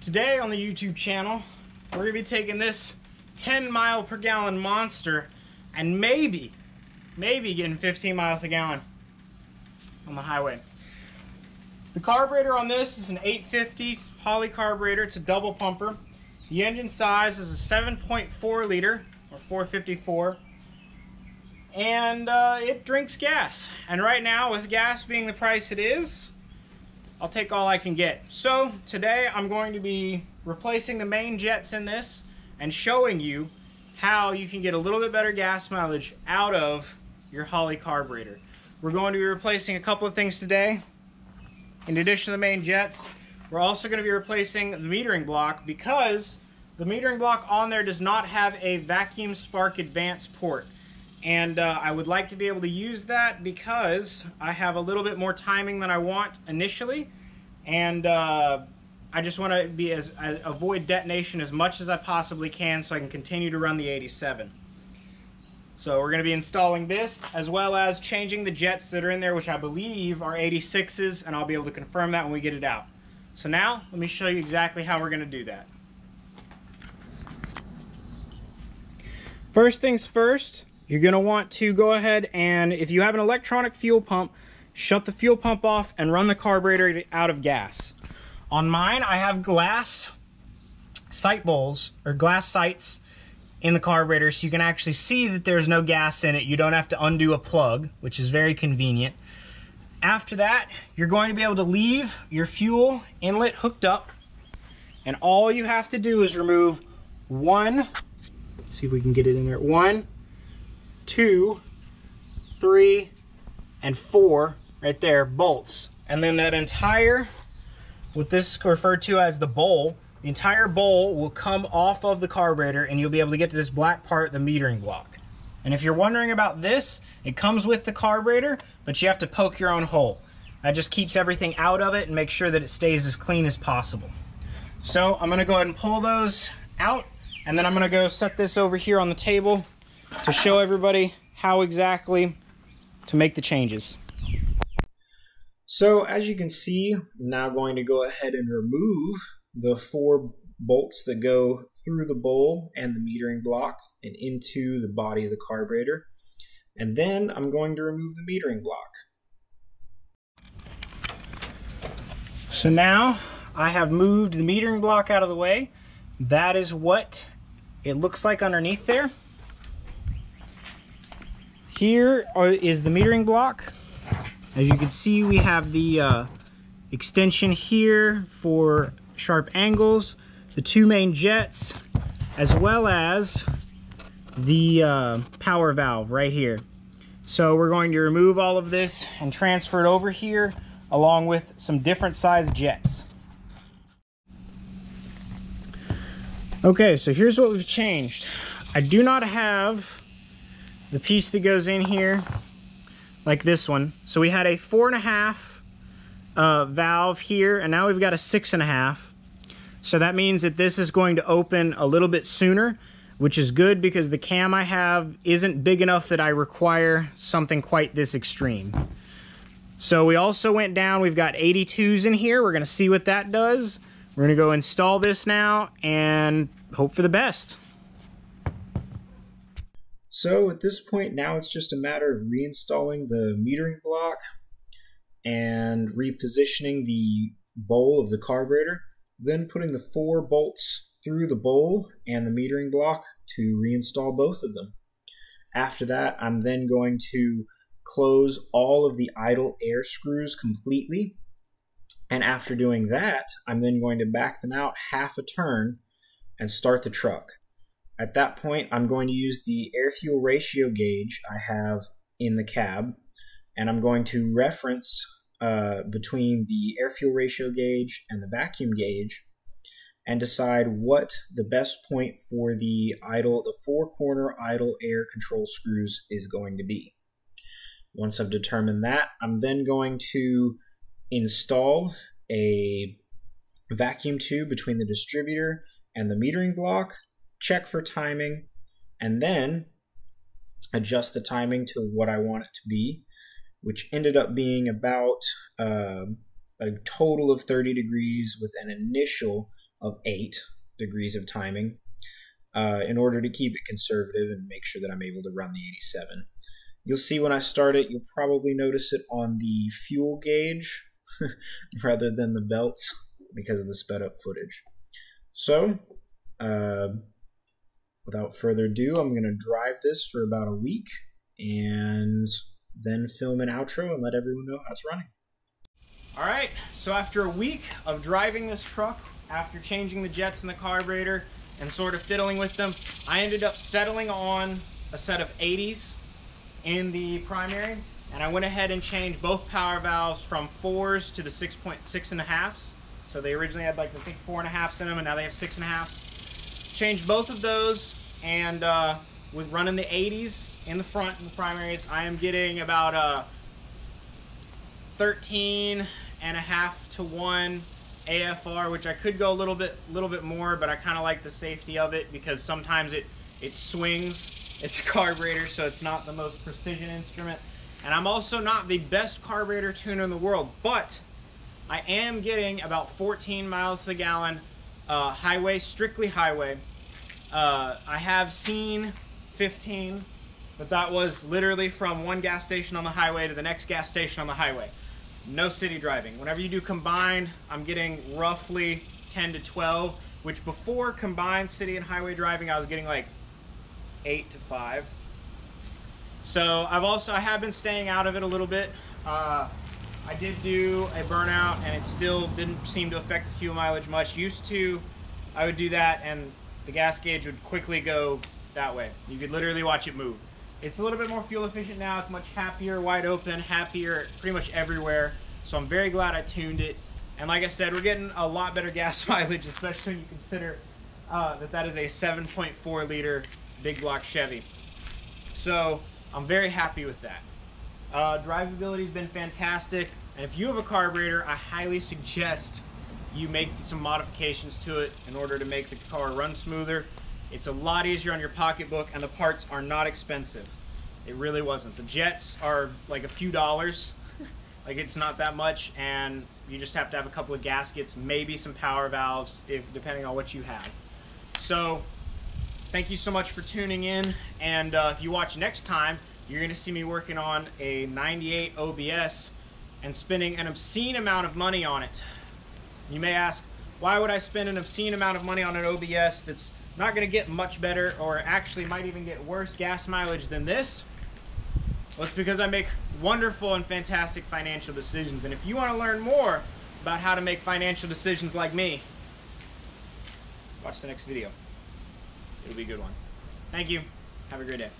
Today on the YouTube channel, we're gonna be taking this 10 mile per gallon monster and maybe, maybe getting 15 miles a gallon on the highway. The carburetor on this is an 850 Holley carburetor. It's a double pumper. The engine size is a 7.4 liter or 454 and uh, it drinks gas. And right now, with gas being the price it is, I'll take all I can get. So today I'm going to be replacing the main jets in this and showing you how you can get a little bit better gas mileage out of your Holley carburetor. We're going to be replacing a couple of things today. In addition to the main jets, we're also going to be replacing the metering block because the metering block on there does not have a vacuum spark advance port. And uh, I would like to be able to use that because I have a little bit more timing than I want initially. And uh, I just want to be as, avoid detonation as much as I possibly can so I can continue to run the 87. So we're going to be installing this as well as changing the jets that are in there, which I believe are 86s, and I'll be able to confirm that when we get it out. So now, let me show you exactly how we're going to do that. First things first, you're going to want to go ahead and if you have an electronic fuel pump, shut the fuel pump off and run the carburetor out of gas. On mine, I have glass sight bowls or glass sights in the carburetor so you can actually see that there's no gas in it. You don't have to undo a plug, which is very convenient. After that, you're going to be able to leave your fuel inlet hooked up and all you have to do is remove one, see if we can get it in there, one, two, three, and four right there bolts. And then that entire, what this is referred to as the bowl, the entire bowl will come off of the carburetor and you'll be able to get to this black part, the metering block. And if you're wondering about this, it comes with the carburetor, but you have to poke your own hole. That just keeps everything out of it and make sure that it stays as clean as possible. So I'm gonna go ahead and pull those out and then I'm gonna go set this over here on the table to show everybody how exactly to make the changes. So as you can see, I'm now going to go ahead and remove the four bolts that go through the bowl and the metering block and into the body of the carburetor. And then I'm going to remove the metering block. So now I have moved the metering block out of the way. That is what it looks like underneath there. Here is the metering block. As you can see, we have the uh, extension here for sharp angles, the two main jets, as well as the uh, power valve right here. So we're going to remove all of this and transfer it over here along with some different size jets. Okay, so here's what we've changed. I do not have the piece that goes in here, like this one. So we had a four and a half uh, valve here, and now we've got a six and a half. So that means that this is going to open a little bit sooner, which is good because the cam I have isn't big enough that I require something quite this extreme. So we also went down, we've got 82s in here. We're gonna see what that does. We're gonna go install this now and hope for the best. So at this point now it's just a matter of reinstalling the metering block and repositioning the bowl of the carburetor, then putting the four bolts through the bowl and the metering block to reinstall both of them. After that, I'm then going to close all of the idle air screws completely. And after doing that, I'm then going to back them out half a turn and start the truck. At that point, I'm going to use the air fuel ratio gauge I have in the cab, and I'm going to reference uh, between the air fuel ratio gauge and the vacuum gauge and decide what the best point for the idle, the four corner idle air control screws is going to be. Once I've determined that, I'm then going to install a vacuum tube between the distributor and the metering block check for timing, and then adjust the timing to what I want it to be, which ended up being about uh, a total of 30 degrees with an initial of 8 degrees of timing uh, in order to keep it conservative and make sure that I'm able to run the 87. You'll see when I start it, you'll probably notice it on the fuel gauge rather than the belts because of the sped up footage. So, uh, without further ado, I'm going to drive this for about a week and then film an outro and let everyone know how it's running. All right, so after a week of driving this truck, after changing the jets and the carburetor and sort of fiddling with them, I ended up settling on a set of 80s in the primary and I went ahead and changed both power valves from fours to the 6.6 and a halfs. So they originally had like I think four and a halfs in them and now they have six and a halfs. Changed both of those and uh, with running the 80s in the front in the primaries, I am getting about uh, 13 and a half to one AFR, which I could go a little bit, little bit more, but I kind of like the safety of it because sometimes it it swings. It's a carburetor, so it's not the most precision instrument. And I'm also not the best carburetor tuner in the world, but I am getting about 14 miles to the gallon uh, highway, strictly highway. Uh, I have seen 15, but that was literally from one gas station on the highway to the next gas station on the highway. No city driving. Whenever you do combined, I'm getting roughly 10 to 12, which before combined city and highway driving, I was getting like 8 to 5. So I've also, I have been staying out of it a little bit. Uh, I did do a burnout and it still didn't seem to affect the fuel mileage much. Used to, I would do that and the gas gauge would quickly go that way. You could literally watch it move. It's a little bit more fuel efficient now. It's much happier, wide open, happier pretty much everywhere. So I'm very glad I tuned it. And like I said, we're getting a lot better gas mileage, especially when you consider uh, that that is a 7.4 liter big block Chevy. So I'm very happy with that. Uh, drivability has been fantastic. And if you have a carburetor, I highly suggest you make some modifications to it in order to make the car run smoother. It's a lot easier on your pocketbook and the parts are not expensive. It really wasn't. The jets are like a few dollars. like it's not that much and you just have to have a couple of gaskets, maybe some power valves if depending on what you have. So thank you so much for tuning in and uh, if you watch next time, you're gonna see me working on a 98 OBS and spending an obscene amount of money on it. You may ask, why would I spend an obscene amount of money on an OBS that's not going to get much better or actually might even get worse gas mileage than this? Well, it's because I make wonderful and fantastic financial decisions. And if you want to learn more about how to make financial decisions like me, watch the next video. It'll be a good one. Thank you. Have a great day.